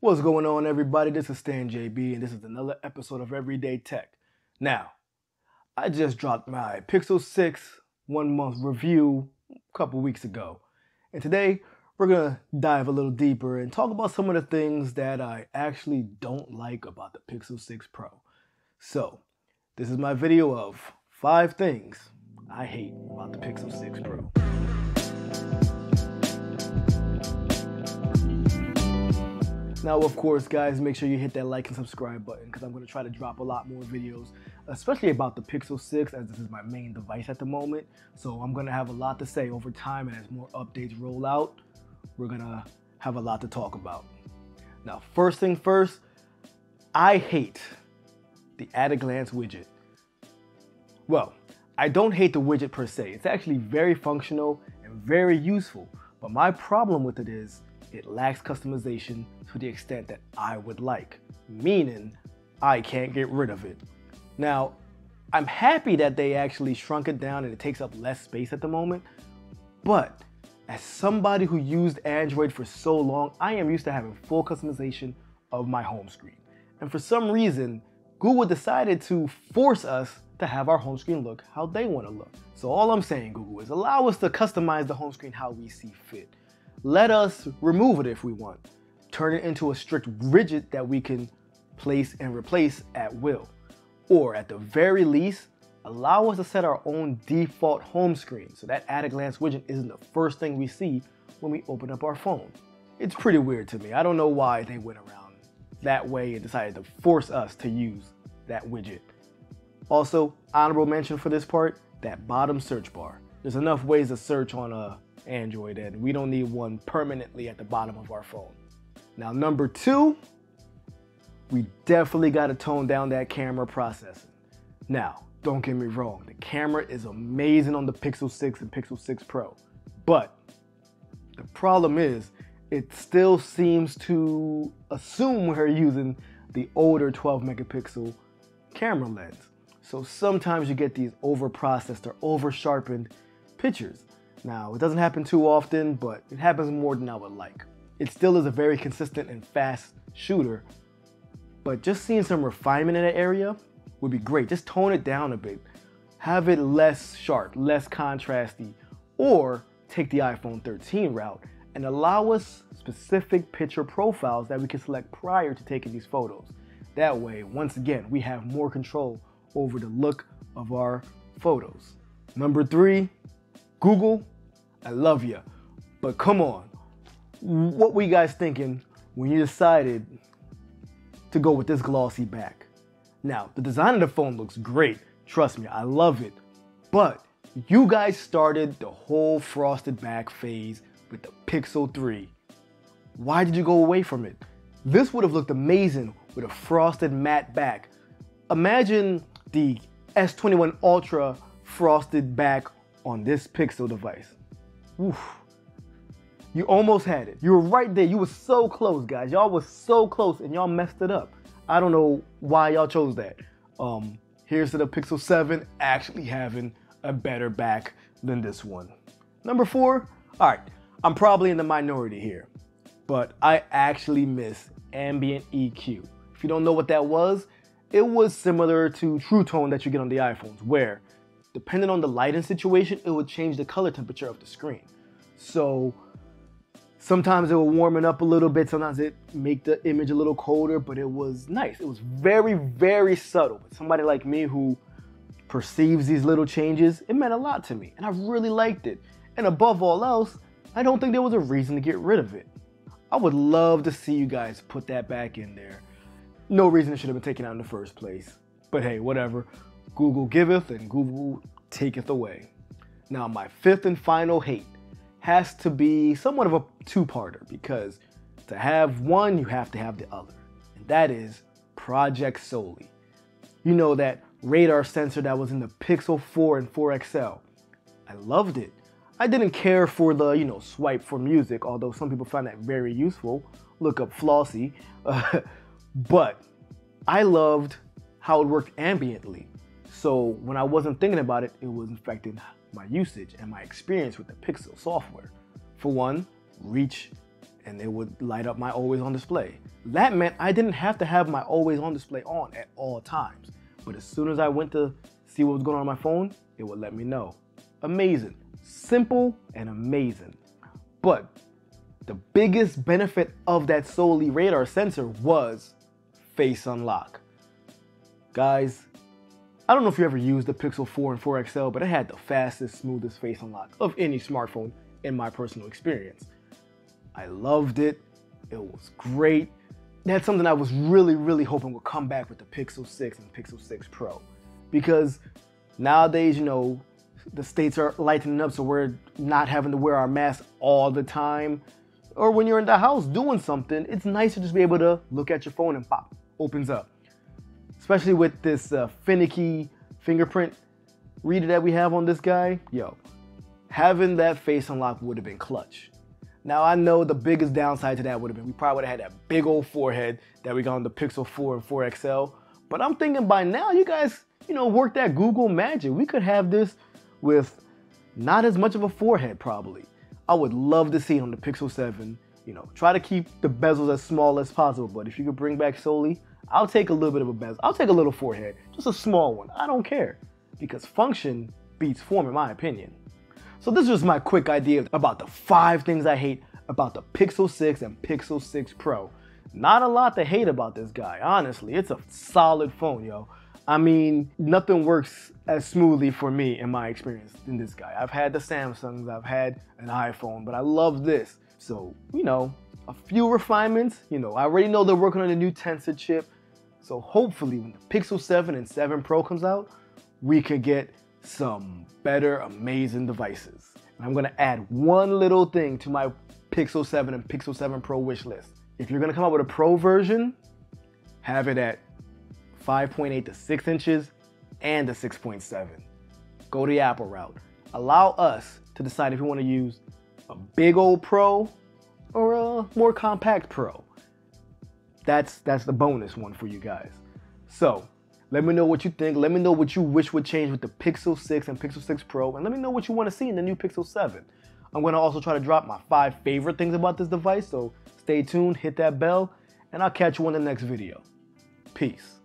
What's going on, everybody? This is Stan JB, and this is another episode of Everyday Tech. Now, I just dropped my Pixel 6 one month review a couple weeks ago, and today we're gonna dive a little deeper and talk about some of the things that I actually don't like about the Pixel 6 Pro. So, this is my video of five things I hate about the Pixel 6 Pro. Now, of course, guys, make sure you hit that like and subscribe button because I'm going to try to drop a lot more videos, especially about the Pixel 6 as this is my main device at the moment. So I'm going to have a lot to say over time and as more updates roll out, we're going to have a lot to talk about. Now, first thing first, I hate the at a glance widget. Well, I don't hate the widget per se. It's actually very functional and very useful. But my problem with it is it lacks customization to the extent that I would like, meaning I can't get rid of it. Now, I'm happy that they actually shrunk it down and it takes up less space at the moment, but as somebody who used Android for so long, I am used to having full customization of my home screen. And for some reason, Google decided to force us to have our home screen look how they want to look. So all I'm saying, Google, is allow us to customize the home screen how we see fit. Let us remove it if we want. Turn it into a strict widget that we can place and replace at will. Or at the very least, allow us to set our own default home screen so that at a glance widget isn't the first thing we see when we open up our phone. It's pretty weird to me. I don't know why they went around that way and decided to force us to use that widget. Also, honorable mention for this part, that bottom search bar. There's enough ways to search on a Android and we don't need one permanently at the bottom of our phone. Now, number two, we definitely got to tone down that camera processing. Now, don't get me wrong, the camera is amazing on the Pixel 6 and Pixel 6 Pro, but the problem is it still seems to assume we're using the older 12 megapixel camera lens. So sometimes you get these over processed or over sharpened pictures. Now, it doesn't happen too often, but it happens more than I would like. It still is a very consistent and fast shooter, but just seeing some refinement in that area would be great. Just tone it down a bit. Have it less sharp, less contrasty, or take the iPhone 13 route and allow us specific picture profiles that we can select prior to taking these photos. That way, once again, we have more control over the look of our photos. Number three, Google, I love you, but come on. What were you guys thinking when you decided to go with this glossy back? Now, the design of the phone looks great. Trust me, I love it. But you guys started the whole frosted back phase with the Pixel 3. Why did you go away from it? This would have looked amazing with a frosted matte back. Imagine the S21 Ultra frosted back on this Pixel device. Oof. You almost had it. You were right there. You were so close, guys. Y'all was so close and y'all messed it up. I don't know why y'all chose that. Um, here's to the Pixel 7 actually having a better back than this one. Number four, all right, I'm probably in the minority here, but I actually miss ambient EQ. If you don't know what that was, it was similar to True Tone that you get on the iPhones, where depending on the lighting situation, it would change the color temperature of the screen. So sometimes it would warm it up a little bit, sometimes it make the image a little colder, but it was nice. It was very, very subtle. But somebody like me who perceives these little changes, it meant a lot to me, and I really liked it. And above all else, I don't think there was a reason to get rid of it. I would love to see you guys put that back in there. No reason it should have been taken out in the first place. But hey, whatever. Google giveth and Google taketh away. Now, my fifth and final hate has to be somewhat of a two parter because to have one, you have to have the other. And that is Project Soli. You know, that radar sensor that was in the Pixel 4 and 4 XL. I loved it. I didn't care for the, you know, swipe for music, although some people find that very useful. Look up Flossy. Uh, but I loved how it worked ambiently. So when I wasn't thinking about it, it was affecting my usage and my experience with the Pixel software. For one, reach and it would light up my always on display. That meant I didn't have to have my always on display on at all times. But as soon as I went to see what was going on, on my phone, it would let me know. Amazing. Simple and amazing. But the biggest benefit of that Soli radar sensor was face unlock. Guys, I don't know if you ever used the Pixel 4 and 4 XL, but it had the fastest, smoothest face unlock of any smartphone in my personal experience. I loved it. It was great. That's something I was really, really hoping would come back with the Pixel 6 and Pixel 6 Pro. Because nowadays, you know, the states are lightening up so we're not having to wear our mask all the time. Or when you're in the house doing something, it's nice to just be able to look at your phone and pop, opens up especially with this uh, finicky fingerprint reader that we have on this guy, yo, having that face unlock would have been clutch. Now I know the biggest downside to that would have been we probably would have had that big old forehead that we got on the Pixel 4 and 4 XL. But I'm thinking by now you guys, you know, work that Google magic. We could have this with not as much of a forehead probably. I would love to see it on the Pixel 7. You know, try to keep the bezels as small as possible. But if you could bring back Soli, I'll take a little bit of a bezel. I'll take a little forehead, just a small one. I don't care because function beats form in my opinion. So this is my quick idea about the five things I hate about the Pixel 6 and Pixel 6 Pro. Not a lot to hate about this guy, honestly. It's a solid phone, yo. I mean, nothing works as smoothly for me in my experience than this guy. I've had the Samsungs, I've had an iPhone, but I love this. So, you know, a few refinements. You know, I already know they're working on a new Tensor chip. So hopefully when the Pixel 7 and 7 Pro comes out, we could get some better, amazing devices. And I'm gonna add one little thing to my Pixel 7 and Pixel 7 Pro wish list. If you're gonna come out with a Pro version, have it at 5.8 to 6 inches and a 6.7. Go the Apple route. Allow us to decide if we wanna use a big old Pro or a more compact Pro that's that's the bonus one for you guys. So let me know what you think. Let me know what you wish would change with the Pixel 6 and Pixel 6 Pro, and let me know what you want to see in the new Pixel 7. I'm going to also try to drop my five favorite things about this device, so stay tuned, hit that bell, and I'll catch you in the next video. Peace.